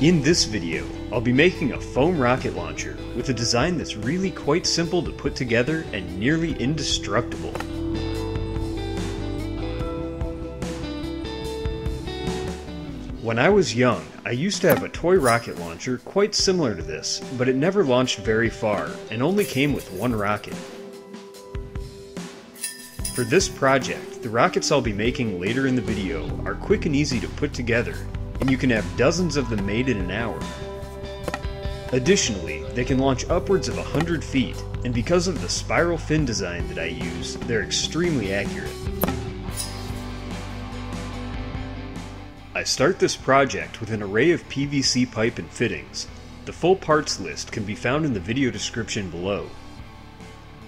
In this video, I'll be making a foam rocket launcher with a design that's really quite simple to put together and nearly indestructible. When I was young, I used to have a toy rocket launcher quite similar to this, but it never launched very far and only came with one rocket. For this project, the rockets I'll be making later in the video are quick and easy to put together and you can have dozens of them made in an hour. Additionally, they can launch upwards of 100 feet, and because of the spiral fin design that I use, they're extremely accurate. I start this project with an array of PVC pipe and fittings. The full parts list can be found in the video description below.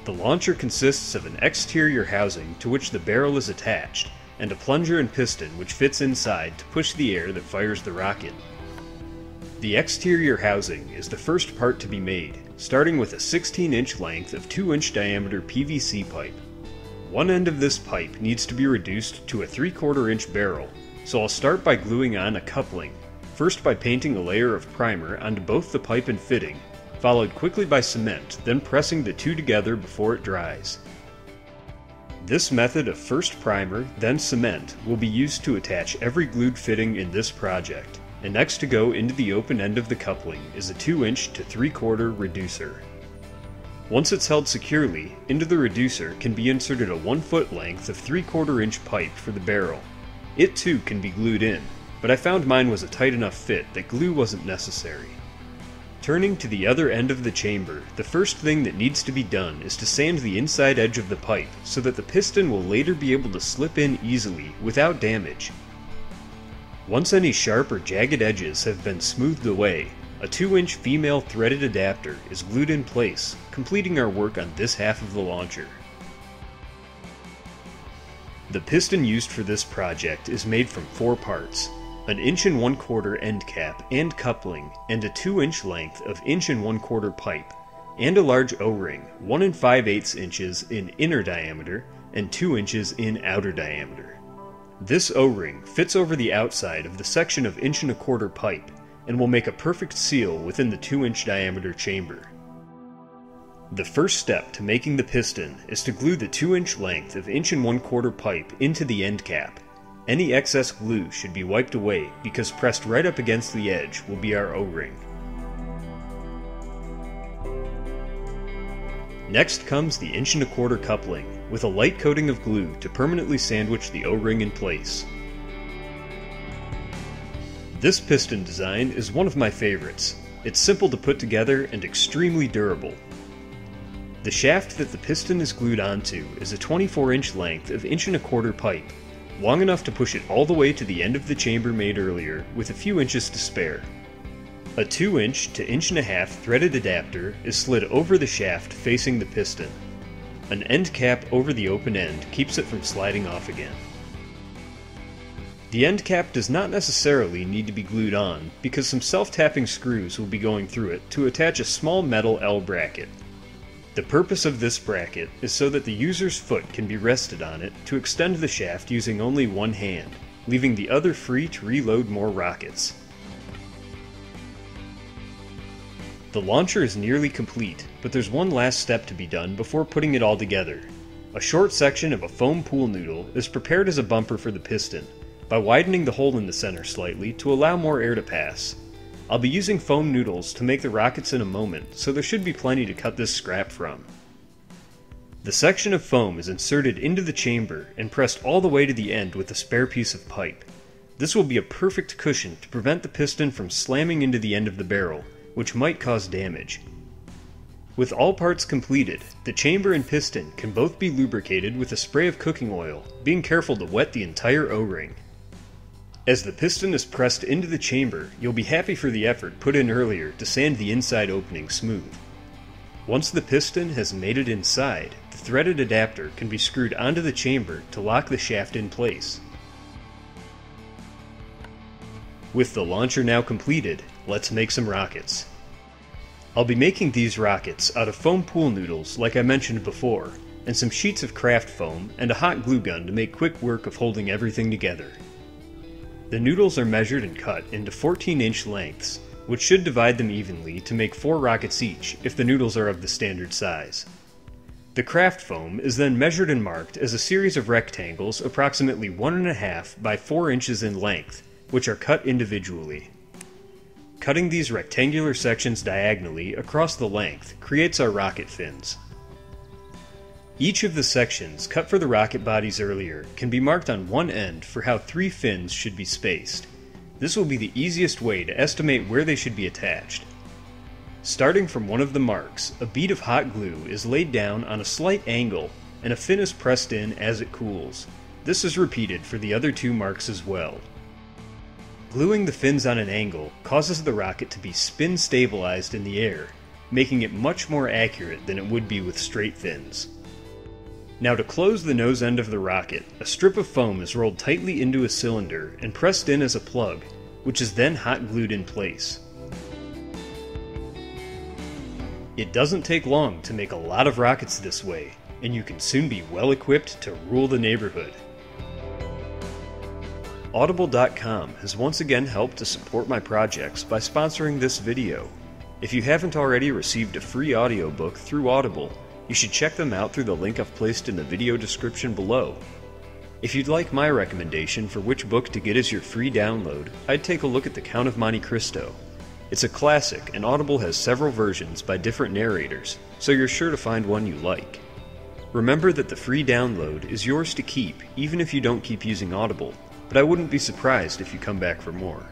The launcher consists of an exterior housing to which the barrel is attached, and a plunger and piston which fits inside to push the air that fires the rocket. The exterior housing is the first part to be made, starting with a 16 inch length of 2 inch diameter PVC pipe. One end of this pipe needs to be reduced to a 3 quarter inch barrel, so I'll start by gluing on a coupling, first by painting a layer of primer onto both the pipe and fitting, followed quickly by cement, then pressing the two together before it dries. This method of first primer, then cement, will be used to attach every glued fitting in this project, and next to go into the open end of the coupling is a 2 inch to 3 quarter reducer. Once it's held securely, into the reducer can be inserted a 1 foot length of 3 quarter inch pipe for the barrel. It too can be glued in, but I found mine was a tight enough fit that glue wasn't necessary. Turning to the other end of the chamber, the first thing that needs to be done is to sand the inside edge of the pipe so that the piston will later be able to slip in easily without damage. Once any sharp or jagged edges have been smoothed away, a 2-inch female threaded adapter is glued in place, completing our work on this half of the launcher. The piston used for this project is made from four parts, an inch and one quarter end cap and coupling, and a 2 inch length of inch and one quarter pipe, and a large O-ring, 1 and 5 eighths inches in inner diameter and 2 inches in outer diameter. This O-ring fits over the outside of the section of inch and a quarter pipe and will make a perfect seal within the 2 inch diameter chamber. The first step to making the piston is to glue the 2 inch length of inch and one quarter pipe into the end cap any excess glue should be wiped away because pressed right up against the edge will be our O-ring. Next comes the inch and a quarter coupling with a light coating of glue to permanently sandwich the O-ring in place. This piston design is one of my favorites. It's simple to put together and extremely durable. The shaft that the piston is glued onto is a 24 inch length of inch and a quarter pipe long enough to push it all the way to the end of the chamber made earlier with a few inches to spare. A 2 inch to inch and a half threaded adapter is slid over the shaft facing the piston. An end cap over the open end keeps it from sliding off again. The end cap does not necessarily need to be glued on because some self-tapping screws will be going through it to attach a small metal L bracket the purpose of this bracket is so that the user's foot can be rested on it to extend the shaft using only one hand, leaving the other free to reload more rockets. The launcher is nearly complete, but there's one last step to be done before putting it all together. A short section of a foam pool noodle is prepared as a bumper for the piston, by widening the hole in the center slightly to allow more air to pass. I'll be using foam noodles to make the rockets in a moment, so there should be plenty to cut this scrap from. The section of foam is inserted into the chamber and pressed all the way to the end with a spare piece of pipe. This will be a perfect cushion to prevent the piston from slamming into the end of the barrel, which might cause damage. With all parts completed, the chamber and piston can both be lubricated with a spray of cooking oil, being careful to wet the entire O-ring. As the piston is pressed into the chamber, you'll be happy for the effort put in earlier to sand the inside opening smooth. Once the piston has made it inside, the threaded adapter can be screwed onto the chamber to lock the shaft in place. With the launcher now completed, let's make some rockets. I'll be making these rockets out of foam pool noodles like I mentioned before, and some sheets of craft foam and a hot glue gun to make quick work of holding everything together. The noodles are measured and cut into 14 inch lengths, which should divide them evenly to make 4 rockets each if the noodles are of the standard size. The craft foam is then measured and marked as a series of rectangles approximately 1.5 by 4 inches in length, which are cut individually. Cutting these rectangular sections diagonally across the length creates our rocket fins. Each of the sections cut for the rocket bodies earlier can be marked on one end for how three fins should be spaced. This will be the easiest way to estimate where they should be attached. Starting from one of the marks, a bead of hot glue is laid down on a slight angle and a fin is pressed in as it cools. This is repeated for the other two marks as well. Gluing the fins on an angle causes the rocket to be spin stabilized in the air, making it much more accurate than it would be with straight fins. Now to close the nose end of the rocket, a strip of foam is rolled tightly into a cylinder and pressed in as a plug, which is then hot glued in place. It doesn't take long to make a lot of rockets this way, and you can soon be well equipped to rule the neighborhood. Audible.com has once again helped to support my projects by sponsoring this video. If you haven't already received a free audiobook through Audible, you should check them out through the link I've placed in the video description below. If you'd like my recommendation for which book to get as your free download, I'd take a look at The Count of Monte Cristo. It's a classic, and Audible has several versions by different narrators, so you're sure to find one you like. Remember that the free download is yours to keep even if you don't keep using Audible, but I wouldn't be surprised if you come back for more.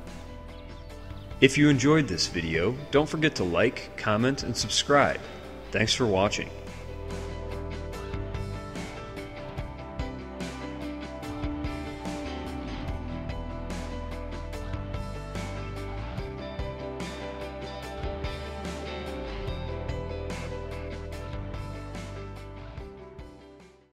If you enjoyed this video, don't forget to like, comment, and subscribe. Thanks for watching.